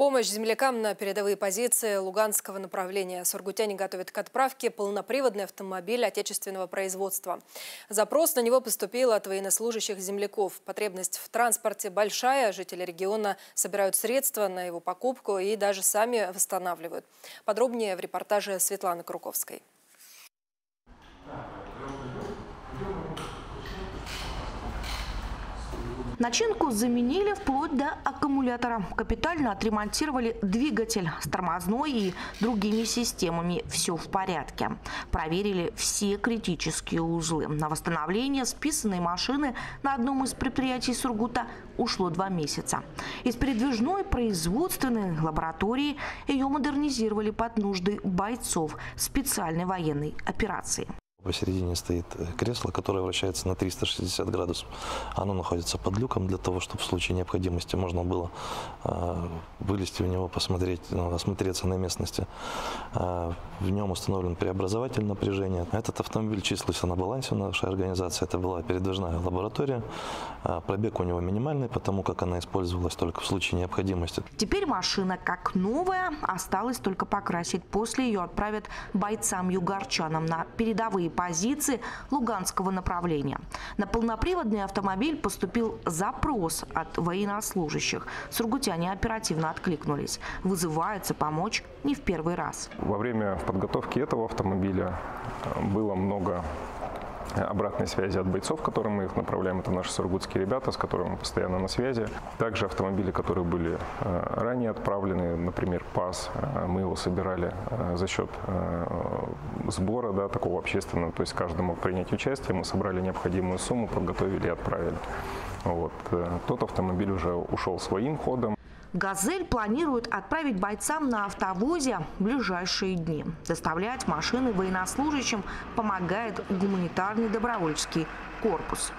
Помощь землякам на передовые позиции Луганского направления. Сургутяне готовят к отправке полноприводный автомобиль отечественного производства. Запрос на него поступил от военнослужащих земляков. Потребность в транспорте большая. Жители региона собирают средства на его покупку и даже сами восстанавливают. Подробнее в репортаже Светланы Круковской. Начинку заменили вплоть до аккумулятора. Капитально отремонтировали двигатель с тормозной и другими системами. Все в порядке. Проверили все критические узлы. На восстановление списанной машины на одном из предприятий Сургута ушло два месяца. Из передвижной производственной лаборатории ее модернизировали под нужды бойцов специальной военной операции. Посередине стоит э, кресло, которое вращается на 360 градусов. Оно находится под люком для того, чтобы в случае необходимости можно было э, вылезти в него, посмотреть, ну, осмотреться на местности. В нем установлен преобразователь напряжения. Этот автомобиль числился на балансе нашей организации. Это была передвижная лаборатория. Пробег у него минимальный, потому как она использовалась только в случае необходимости. Теперь машина как новая, осталось только покрасить. После ее отправят бойцам-югорчанам на передовые позиции Луганского направления. На полноприводный автомобиль поступил запрос от военнослужащих. Сургутяне оперативно откликнулись. Вызываются помочь не в первый раз. Во время подготовки этого автомобиля было много обратной связи от бойцов, которым мы их направляем. Это наши сургутские ребята, с которыми мы постоянно на связи. Также автомобили, которые были э, ранее отправлены, например, ПАС, э, мы его собирали э, за счет сбора да, такого общественного, то есть каждый мог принять участие, мы собрали необходимую сумму, подготовили и отправили. Вот. Тот автомобиль уже ушел своим ходом. «Газель» планирует отправить бойцам на автовозе в ближайшие дни. Доставлять машины военнослужащим помогает гуманитарный добровольческий корпус.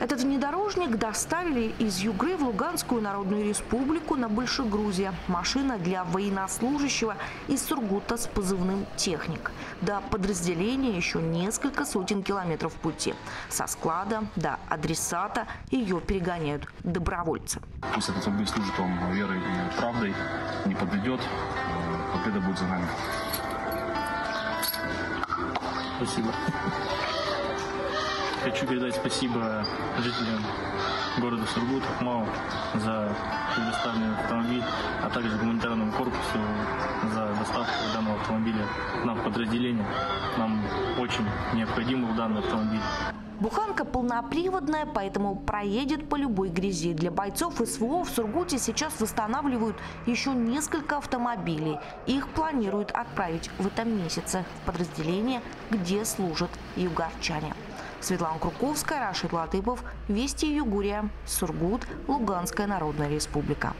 Этот внедорожник доставили из Югры в Луганскую Народную Республику на Большегрузе. Машина для военнослужащего из Сургута с позывным «Техник». До подразделения еще несколько сотен километров пути. Со склада до адресата ее перегоняют добровольцы. Пусть этот автомобиль служит вам верой и правдой, не подведет. Победа будет за нами. Спасибо. Хочу передать спасибо жителям города Сургут, Ахмау за предоставленный автомобиль, а также гуманитарному корпусу за доставку данного автомобиля нам в подразделение. Нам очень необходим был данный автомобиль. Буханка полноприводная, поэтому проедет по любой грязи. Для бойцов СВО в Сургуте сейчас восстанавливают еще несколько автомобилей. Их планируют отправить в этом месяце в подразделение, где служат югорчане. Светлана Круковская, Рашид Латыпов, Вести Югурия, Сургут, Луганская Народная Республика.